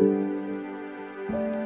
Música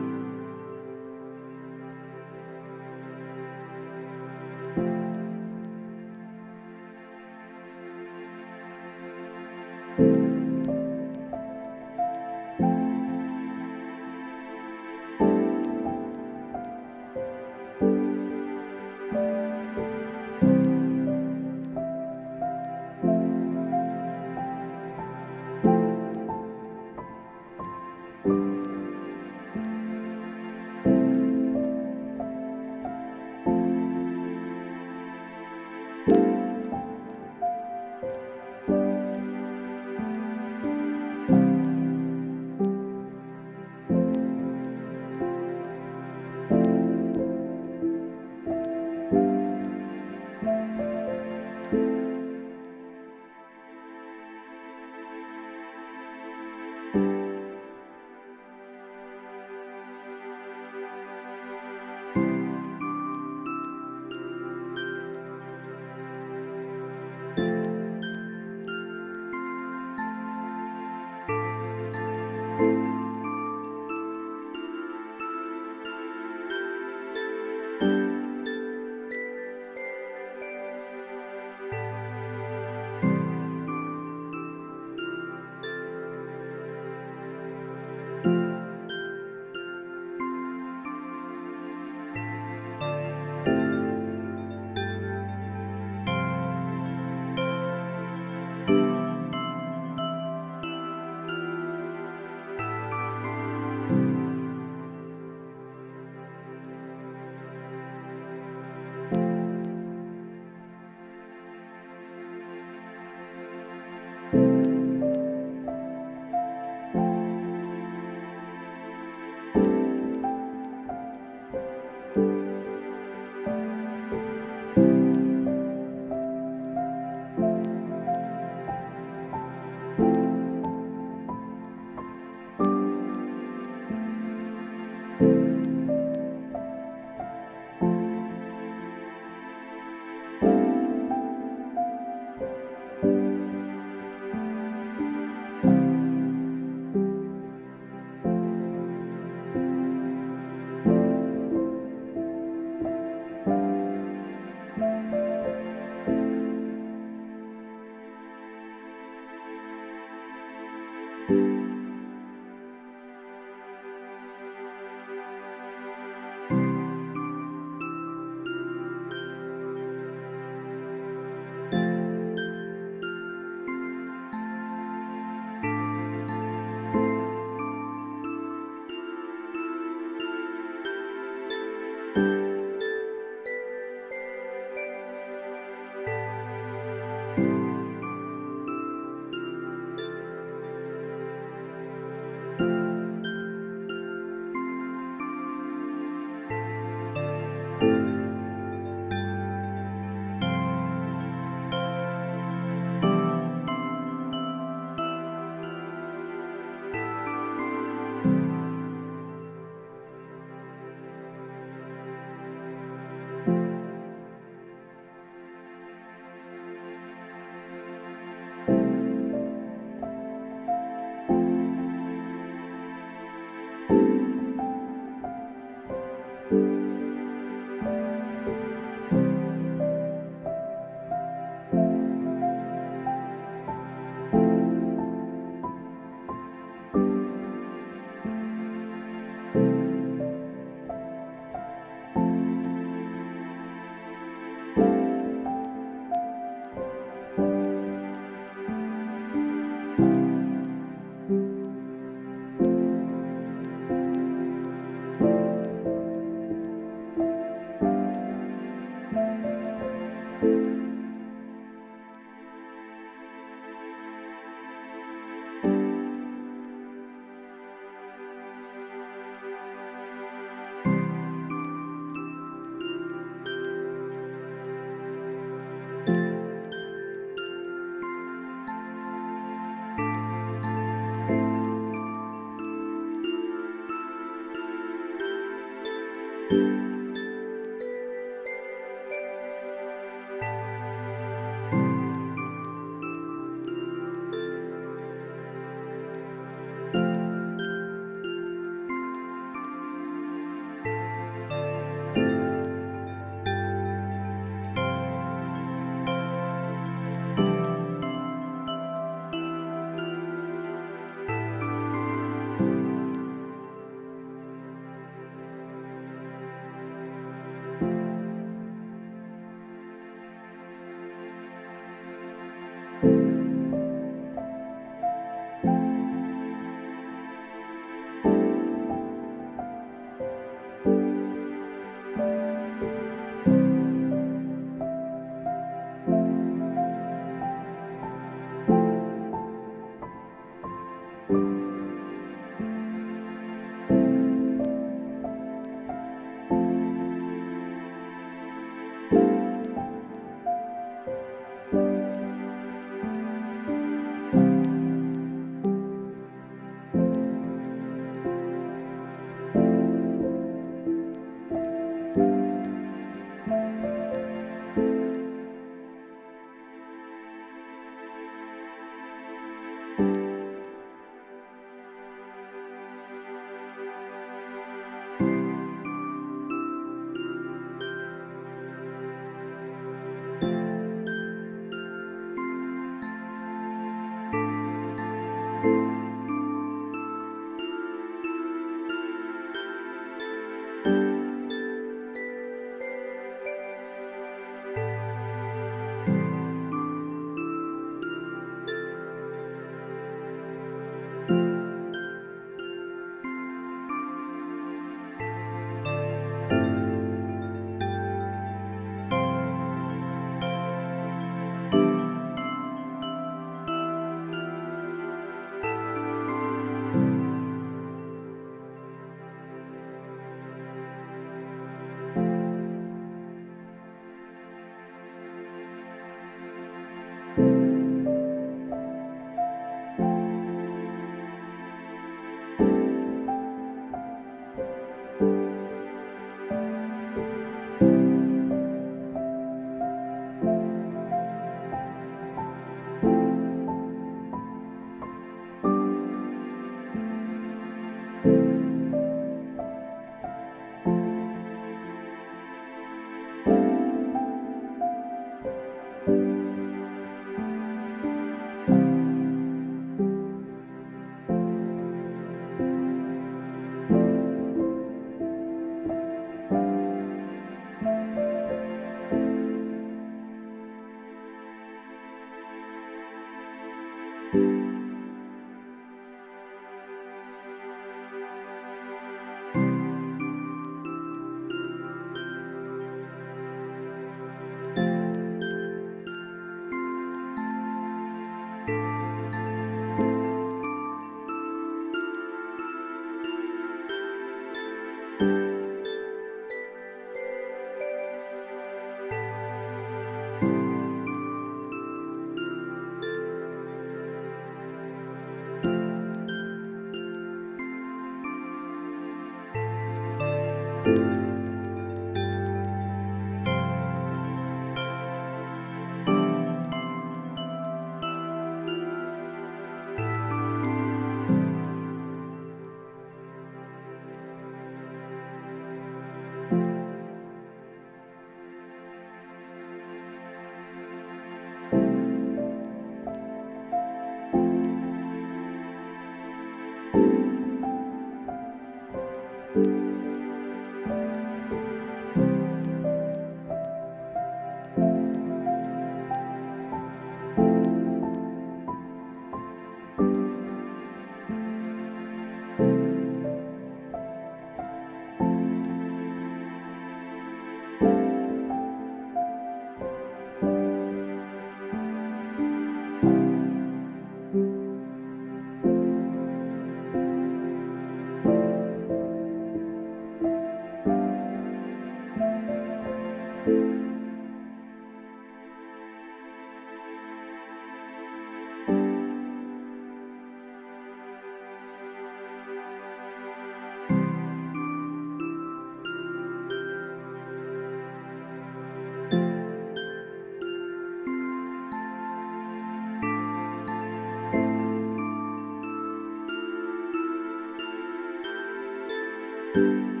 you